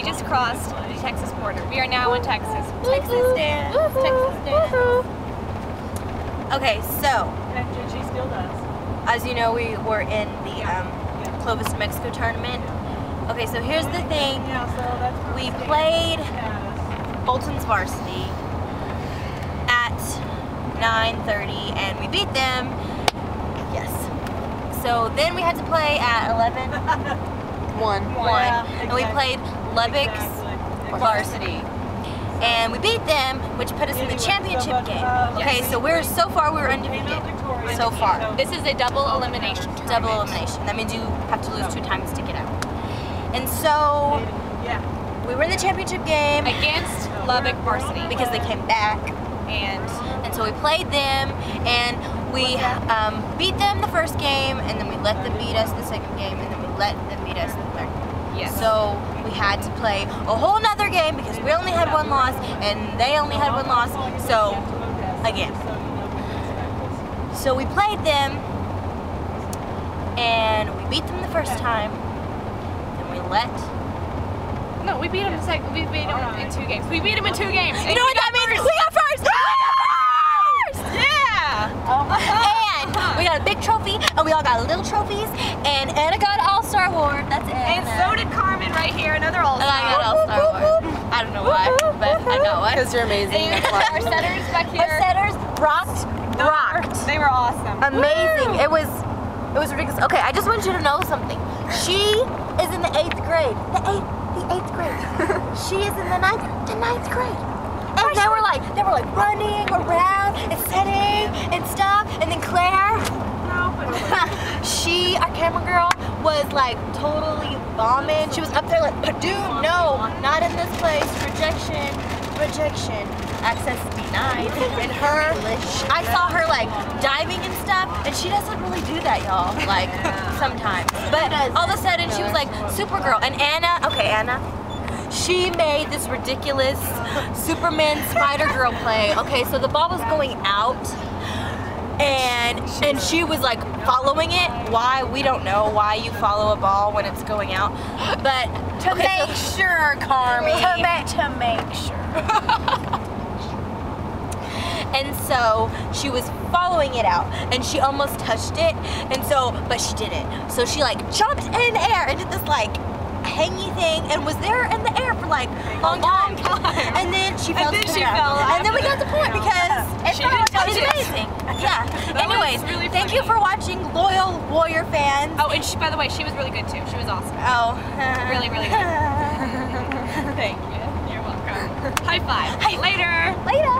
we just crossed the Texas border. We are now in Texas. Texas dance. Texas dance. Okay, so And she still does. as you know, we were in the um, Clovis, New Mexico tournament. Okay, so here's the thing. Yeah, so that's We played Bolton's varsity at 9:30, and we beat them. Yes. So then we had to play at 11. One. One, Yeah, and we played Lubbock's varsity. And we beat them, which put us in the championship game. Okay, so we're so far we're undefeated. So far. This is a double elimination tournament. Double elimination. That means you have to lose two times to get out. And so Yeah. we were in the championship game against Lubbock varsity. because they came back. and And so we played them and we um, beat them the first game and then we let them beat us the second game and then we let them beat us the third. Yes. So we had to play a whole nother game because we only had one loss and they only had one loss. So again. So we played them and we beat them the first time. Then we let no, we beat them in sec- we beat them in two games. We beat them in two games. You know what that means? We got first! We got first! Yeah. And we got a big trophy and we all got little trophies and Anna got All-Star Award. That's it. And so did Carmen right here, another all And I got All-Star Award. I don't know why, but I got one. Because you're amazing. That's. Our setters back Our setters rocked, rocked. They were awesome. Amazing. It was it was ridiculous. Okay, I just want you to know something. She is in the eighth grade. The eighth the eighth grade. she is in the ninth the ninth grade. And they were like they were like running around and setting and stuff. And then Claire, she our camera girl was like totally bombing. She was up there like Purdue, no, not in this place. Rejection, rejection. Access denied. And her, I saw her like diving and stuff, and she doesn't really do that, y'all. Like sometimes, but all of a sudden she was like Supergirl. And Anna, okay, Anna, she made this ridiculous Superman Spider Girl play. Okay, so the ball was going out and and she was like following it. Why we don't know why you follow a ball when it's going out, but to make sure, Carmi. To make to make sure. and so she was following it out, and she almost touched it, and so but she didn't. So she like jumped in the air and did this like hangy thing and was there in the air for like a long, time. And then she fell then she fell And then we got the point because She didn't touch it's it. amazing. Yeah. Anyways, really thank you for watching, loyal Warrior fans. Oh, and she, by the way, she was really good too. She was awesome. Oh. Really, really good. Thank you. You're welcome. High five. Later. Later.